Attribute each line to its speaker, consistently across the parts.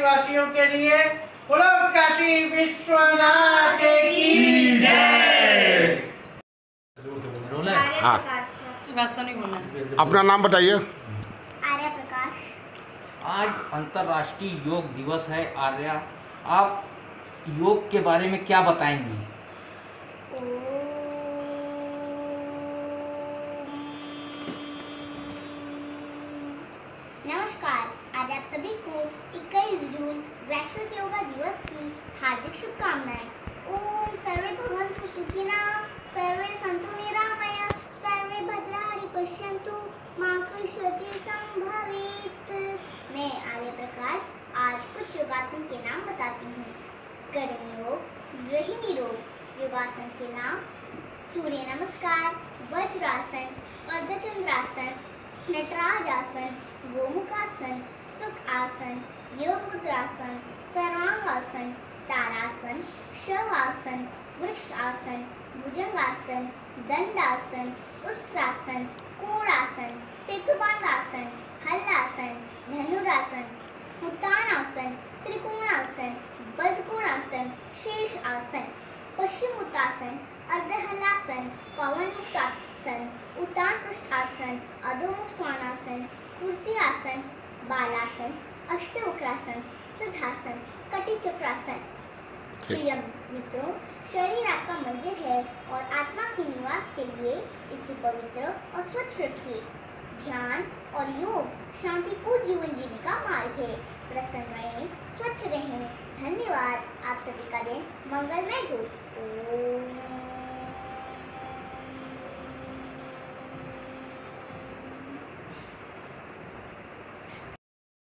Speaker 1: बच्चों के लिए। बोलो काशी विश्वनाथ की जय।
Speaker 2: है?
Speaker 3: हाँ। अपना नाम बताइए।
Speaker 4: आर्य प्रकाश
Speaker 2: आज अंतर्राष्ट्रीय योग दिवस है आर्या आप योग के बारे में क्या बताएँगी?
Speaker 4: नमस्कार। आप सभी को 21 जून वैश्विक योगा दिवस की हार्दिक शुभकामनाएँ। ओम सर्वे भवन्तु सुखिना, सर्वे सन्तु निरामय, सर्वे भद्राणि पश्यन्तु, माँ कश्यति संभवेत मैं आर्य प्रकाश, आज कुछ योगासन के नाम बताती हूँ। करण योग गृहिणी योग योगासन के नाम, सूर्य नमस्कार, वज्रासन अर्धचंद्रासन नटराज आसन गोमुखासन सुख आसन योग मुद्रासन सर्वांगासन ताड़ासन शवासन वृक्ष आसन भुजंगासन, दंडासन, उस्त्रासन कोणासन सेतुबांधासन, हल्लासन, धनुरासन उत्तानासन त्रिकोणासन, बदकोणासन शेष आसन पश्चिम उत्तासन अर्धहलासन पवन मुक्तासन उत्तान पृष्ठासन अधोमुख स्वानासन कुर्सी आसन बालासन अष्टवक्रासन सिद्धासन कटी चक्रासन प्रिय मित्रों शरीर आपका मंदिर है और आत्मा के निवास के लिए इसे पवित्र और स्वच्छ रखिए। ध्यान और योग शांतिपूर्ण जीवन जीने का मार्ग है। प्रसन्न रहें स्वच्छ रहें। धन्यवाद। आप सभी का दिन मंगलमय हो।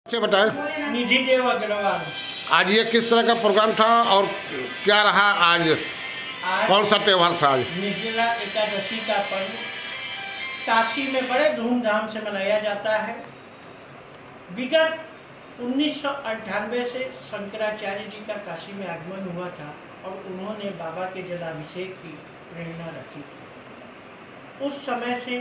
Speaker 3: से बताएँ।
Speaker 1: निधि देव अग्रवाल
Speaker 3: आज ये किस तरह का प्रोग्राम था और क्या रहा आज?
Speaker 1: आज
Speaker 3: कौन सा त्यौहार था आज?
Speaker 1: निर्जला एकादशी का पर्व। काशी में बड़े धूमधाम से मनाया जाता है। विगत उन्नीस से शंकराचार्य जी का काशी में आगमन हुआ था और उन्होंने बाबा के जलाभिषेक की प्रेरणा रखी थी। उस समय से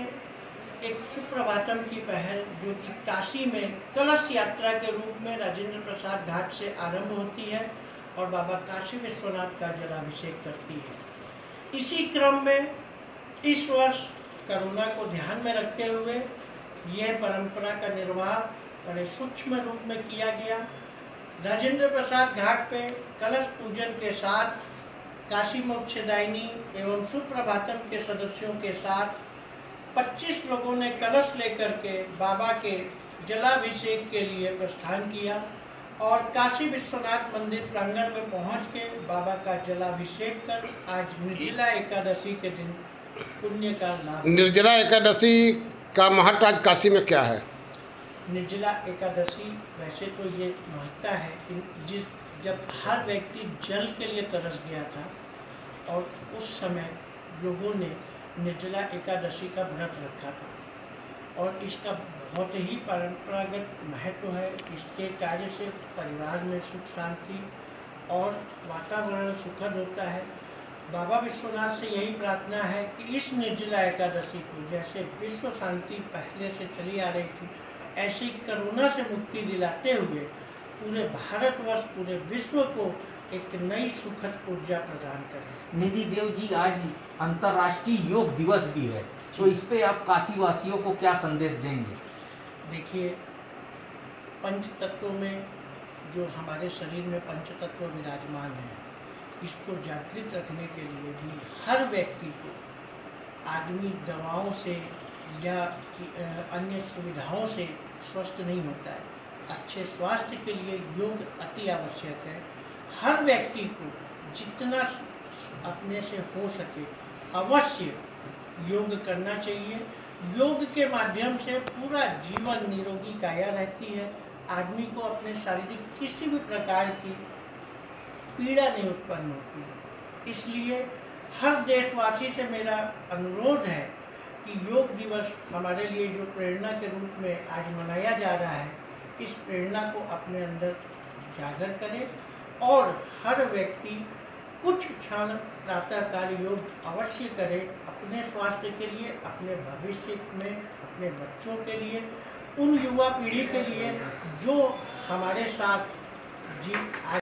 Speaker 1: एक सुप्रभातम की पहल जो कि काशी में कलश यात्रा के रूप में राजेंद्र प्रसाद घाट से आरंभ होती है और बाबा काशी विश्वनाथ का जलाभिषेक करती है। इसी क्रम में इस वर्ष कोरोना को ध्यान में रखते हुए यह परंपरा का निर्वाह बड़े सूक्ष्म रूप में किया गया। राजेंद्र प्रसाद घाट पे कलश पूजन के साथ काशी मोक्षदायिनी एवं सुप्रभातम के सदस्यों के साथ 25 लोगों ने कलश लेकर के बाबा के जलाभिषेक के लिए प्रस्थान किया और काशी विश्वनाथ मंदिर प्रांगण में पहुँच के बाबा का जलाभिषेक कर आज निर्जला एकादशी के दिन पुण्य का लाभ।
Speaker 3: निर्जला एकादशी का महत्व आज काशी में क्या है?
Speaker 1: निर्जला एकादशी, वैसे तो ये महत्ता है कि जिस, जब हर व्यक्ति जल के लिए तरस गया था और उस समय लोगों ने निर्जला एकादशी का व्रत रखा था। और इसका बहुत ही परंपरागत महत्व है। इसके कार्य से परिवार में सुख शांति और वातावरण सुखद होता है। बाबा विश्वनाथ से यही प्रार्थना है कि इस निर्जला एकादशी को जैसे विश्व शांति पहले से चली आ रही थी ऐसी कोरोना से मुक्ति दिलाते हुए पूरे भारतवर्ष पूरे विश्व को एक नई सुखद ऊर्जा प्रदान करें।
Speaker 2: निधि देव जी आज अंतर्राष्ट्रीय योग दिवस भी है। तो इस पे आप काशी वासियों को क्या संदेश देंगे?
Speaker 1: देखिए पंच तत्वों में जो हमारे शरीर में पंच तत्व विराजमान है इसको जागृत रखने के लिए भी हर व्यक्ति को आदमी दवाओं से या अन्य सुविधाओं से स्वस्थ नहीं होता है। अच्छे स्वास्थ्य के लिए योग अति आवश्यक है। हर व्यक्ति को जितना अपने से हो सके अवश्य योग करना चाहिए। योग के माध्यम से पूरा जीवन निरोगी काया रहती है। आदमी को अपने शारीरिक किसी भी प्रकार की पीड़ा नहीं उत्पन्न होती इसलिए हर देशवासी से मेरा अनुरोध है कि योग दिवस हमारे लिए जो प्रेरणा के रूप में आज मनाया जा रहा है, इस प्रेरणा को अपने अंदर जागर करें और हर व्यक्ति कुछ क्षण प्रातःकाल योग अवश्य करें अपने स्वास्थ्य के लिए, अपने भविष्य में, अपने बच्चों के लिए, उन युवा पीढ़ी के लिए जो हमारे साथ जी आज